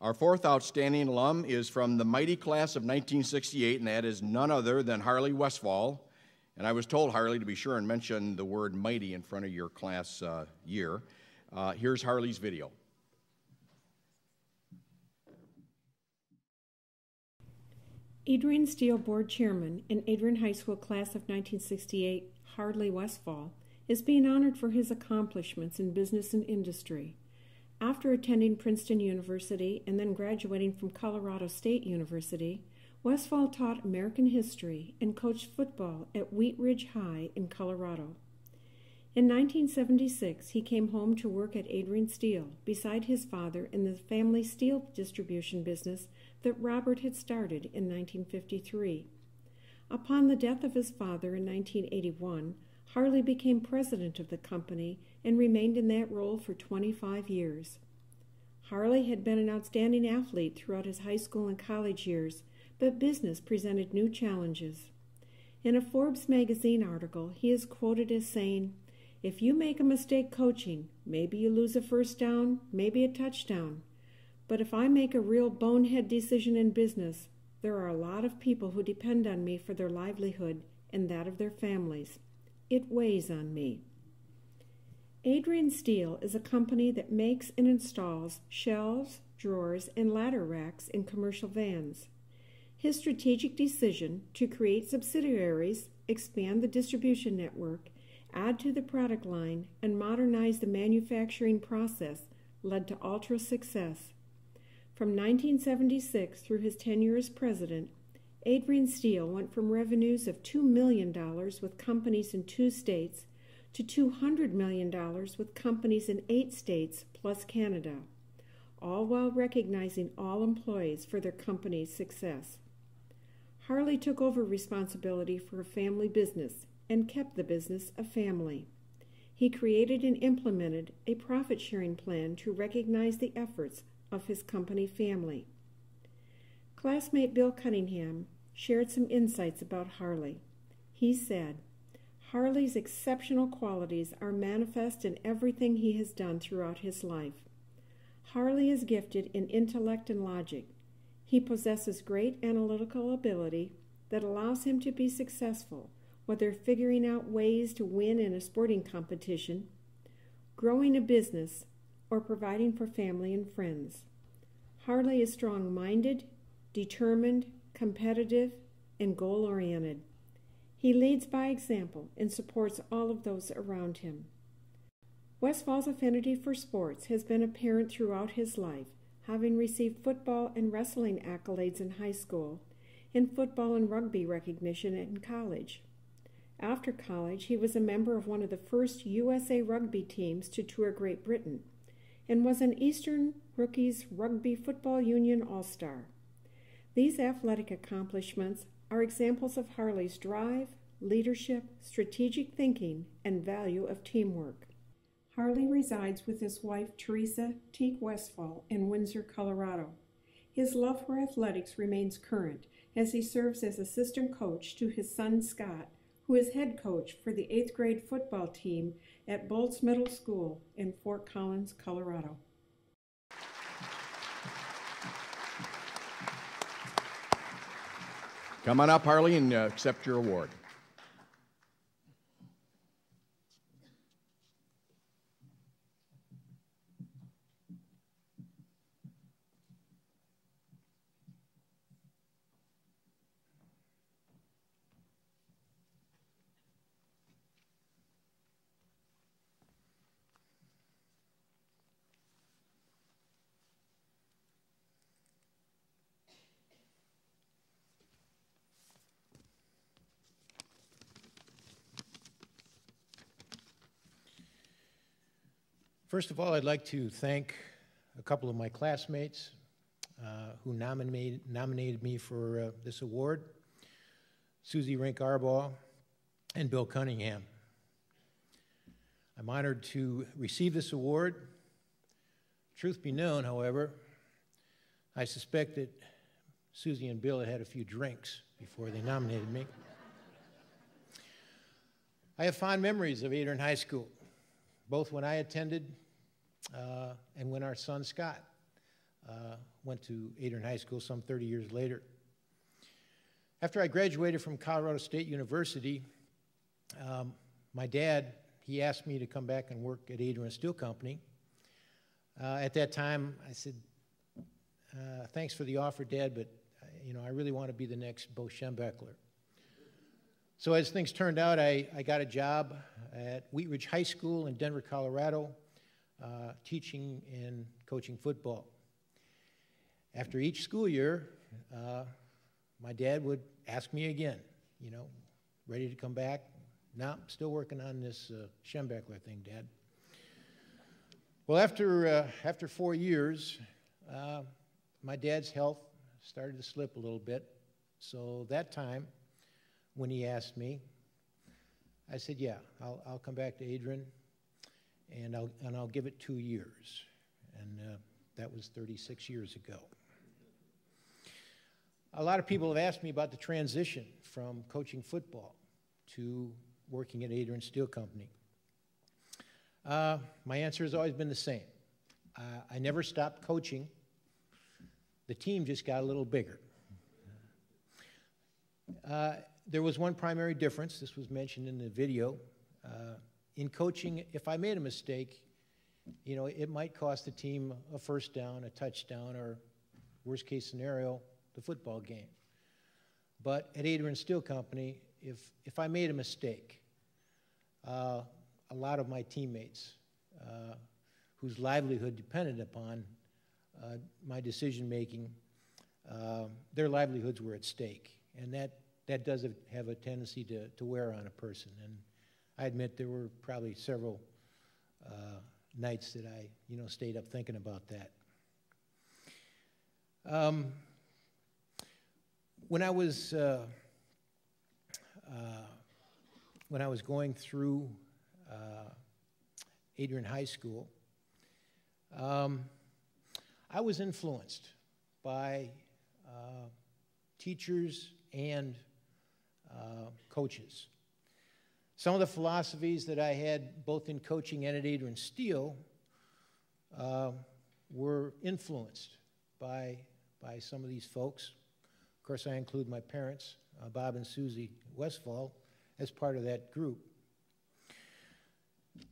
Our fourth outstanding alum is from the mighty class of 1968, and that is none other than Harley Westfall. And I was told, Harley, to be sure and mention the word mighty in front of your class uh, year. Uh, here's Harley's video. Adrian Steel Board Chairman and Adrian High School Class of 1968, Harley Westfall, is being honored for his accomplishments in business and industry. After attending Princeton University and then graduating from Colorado State University, Westfall taught American history and coached football at Wheat Ridge High in Colorado. In 1976, he came home to work at Adrian Steel beside his father in the family steel distribution business that Robert had started in 1953. Upon the death of his father in 1981, Harley became president of the company and remained in that role for 25 years. Harley had been an outstanding athlete throughout his high school and college years, but business presented new challenges. In a Forbes magazine article, he is quoted as saying, If you make a mistake coaching, maybe you lose a first down, maybe a touchdown. But if I make a real bonehead decision in business, there are a lot of people who depend on me for their livelihood and that of their families. It weighs on me. Adrian Steel is a company that makes and installs shelves, drawers, and ladder racks in commercial vans. His strategic decision to create subsidiaries, expand the distribution network, add to the product line, and modernize the manufacturing process led to Ultra success. From 1976 through his tenure as president, Adrian Steel went from revenues of $2 million with companies in two states to $200 million with companies in eight states plus Canada, all while recognizing all employees for their company's success. Harley took over responsibility for a family business and kept the business a family. He created and implemented a profit sharing plan to recognize the efforts of his company family. Classmate Bill Cunningham shared some insights about Harley. He said, Harley's exceptional qualities are manifest in everything he has done throughout his life. Harley is gifted in intellect and logic. He possesses great analytical ability that allows him to be successful, whether figuring out ways to win in a sporting competition, growing a business, or providing for family and friends. Harley is strong minded, determined, competitive, and goal oriented. He leads by example and supports all of those around him. Westfall's affinity for sports has been apparent throughout his life, having received football and wrestling accolades in high school and football and rugby recognition in college. After college, he was a member of one of the first USA rugby teams to tour Great Britain and was an Eastern Rockies Rugby Football Union All Star. These athletic accomplishments are examples of Harley's drive, leadership, strategic thinking, and value of teamwork. Harley resides with his wife Teresa Teague Westfall in Windsor, Colorado. His love for athletics remains current as he serves as assistant coach to his son Scott, who is head coach for the eighth grade football team at Boltz Middle School in Fort Collins, Colorado. Come on up, Harley, and uh, accept your award. First of all, I'd like to thank a couple of my classmates uh, who nominated, nominated me for uh, this award Susie Rink Arbaugh and Bill Cunningham. I'm honored to receive this award. Truth be known, however, I suspect that Susie and Bill had had a few drinks before they nominated me. I have fond memories of Adrian High School both when I attended uh, and when our son Scott uh, went to Adrian High School some 30 years later. After I graduated from Colorado State University, um, my dad, he asked me to come back and work at Adrian Steel Company. Uh, at that time, I said, uh, thanks for the offer, Dad, but uh, you know, I really want to be the next Bo Schembechler. So as things turned out, I, I got a job at Wheat Ridge High School in Denver, Colorado, uh, teaching and coaching football. After each school year, uh, my dad would ask me again, you know, ready to come back? No, still working on this uh, Schembechler thing, Dad. Well, after, uh, after four years, uh, my dad's health started to slip a little bit. So that time, when he asked me, I said, Yeah, I'll, I'll come back to Adrian and I'll, and I'll give it two years. And uh, that was 36 years ago. A lot of people have asked me about the transition from coaching football to working at Adrian Steel Company. Uh, my answer has always been the same. Uh, I never stopped coaching. The team just got a little bigger. Uh, there was one primary difference. This was mentioned in the video. Uh, in coaching, if I made a mistake, you know, it might cost the team a first down, a touchdown, or worst case scenario, the football game. But at Adrian Steel Company, if, if I made a mistake, uh, a lot of my teammates uh, whose livelihood depended upon uh, my decision making, uh, their livelihoods were at stake. And that, that does have a tendency to, to wear on a person. And I admit there were probably several uh, nights that I you know, stayed up thinking about that. Um, when I was uh, uh, when I was going through uh, Adrian High School, um, I was influenced by uh, teachers and uh, coaches. Some of the philosophies that I had both in coaching and at Adrian Steel uh, were influenced by, by some of these folks Of course, I include my parents, uh, Bob and Susie Westfall, as part of that group.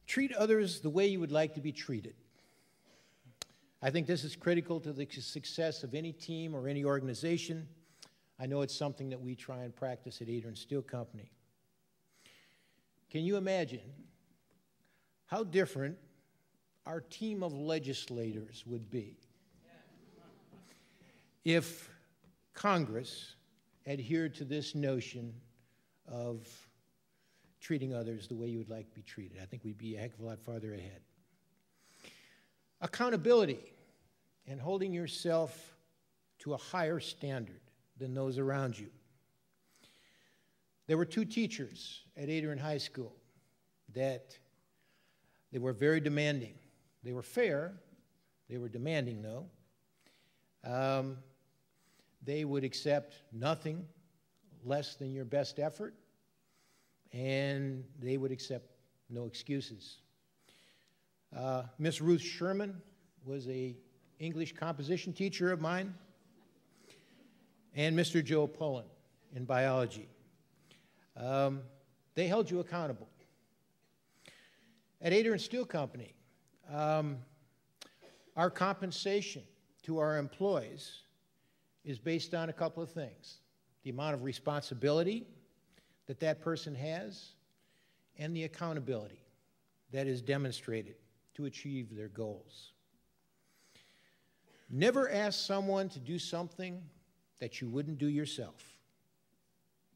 Treat others the way you would like to be treated. I think this is critical to the success of any team or any organization. I know it's something that we try and practice at Adrian Steel Company. Can you imagine how different our team of legislators would be if Congress adhered to this notion of treating others the way you would like to be treated. I think we'd be a heck of a lot farther ahead. Accountability and holding yourself to a higher standard than those around you. There were two teachers at Adrian High School that they were very demanding. They were fair, they were demanding, though. Um, they would accept nothing less than your best effort, and they would accept no excuses. Uh, Miss Ruth Sherman was a English composition teacher of mine, and Mr. Joe Pullen in biology. Um, they held you accountable. At Adrian Steel Company, um, our compensation to our employees is based on a couple of things the amount of responsibility that that person has and the accountability that is demonstrated to achieve their goals. Never ask someone to do something that you wouldn't do yourself.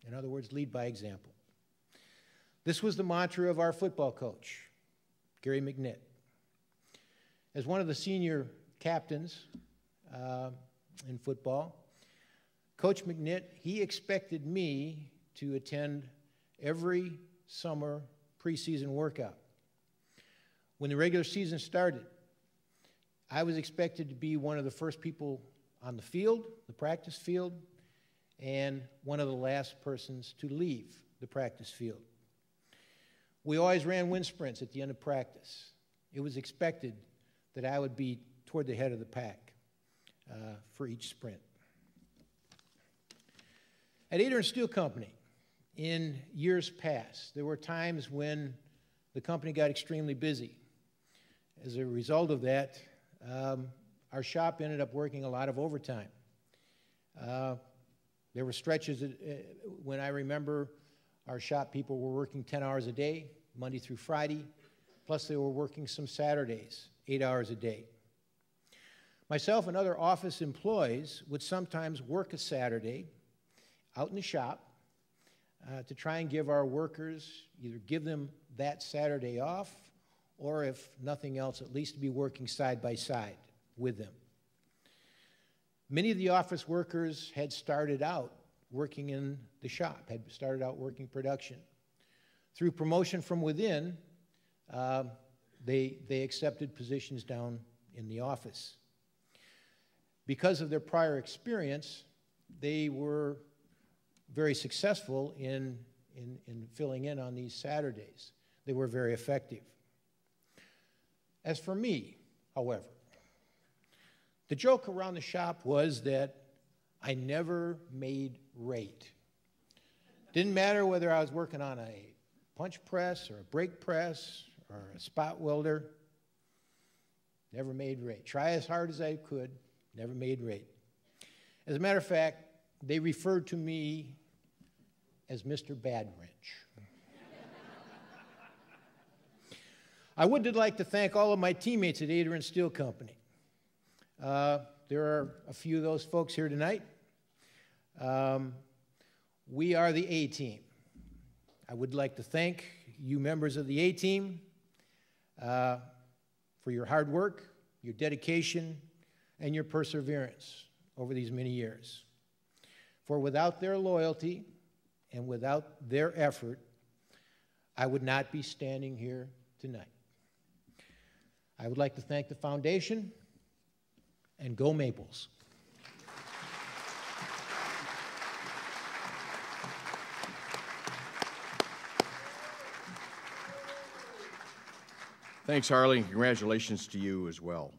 In other words, lead by example. This was the mantra of our football coach, Gary McNitt. As one of the senior captains uh, in football, Coach McNitt, he expected me to attend every summer preseason workout. When the regular season started, I was expected to be one of the first people on the field, the practice field, and one of the last persons to leave the practice field. We always ran wind sprints at the end of practice. It was expected that I would be toward the head of the pack. uh, for each sprint. At Adrian Steel Company, in years past, there were times when the company got extremely busy. As a result of that, um, our shop ended up working a lot of overtime. Uh, there were stretches that, uh, when I remember our shop people were working 10 hours a day, Monday through Friday, plus they were working some Saturdays, eight hours a day. Myself and other office employees would sometimes work a Saturday out in the shop uh, to try and give our workers, either give them that Saturday off, or if nothing else, at least to be working side by side with them. Many of the office workers had started out working in the shop, had started out working production. Through promotion from within, uh, they, they accepted positions down in the office. Because of their prior experience, they were very successful in, in, in filling in on these Saturdays. They were very effective. As for me, however, the joke around the shop was that I never made rate. Didn't matter whether I was working on a punch press or a brake press or a spot welder, never made rate. Try as hard as I could, never made rate. As a matter of fact, they referred to me as Mr. Bad Wrench. I would like to thank all of my teammates at Adrian Steel Company. Uh, there are a few of those folks here tonight. Um, we are the A team. I would like to thank you, members of the A team, uh, for your hard work, your dedication, and your perseverance over these many years. For without their loyalty and without their effort, I would not be standing here tonight. I would like to thank the foundation and go Maples. Thanks, Harley. Congratulations to you as well.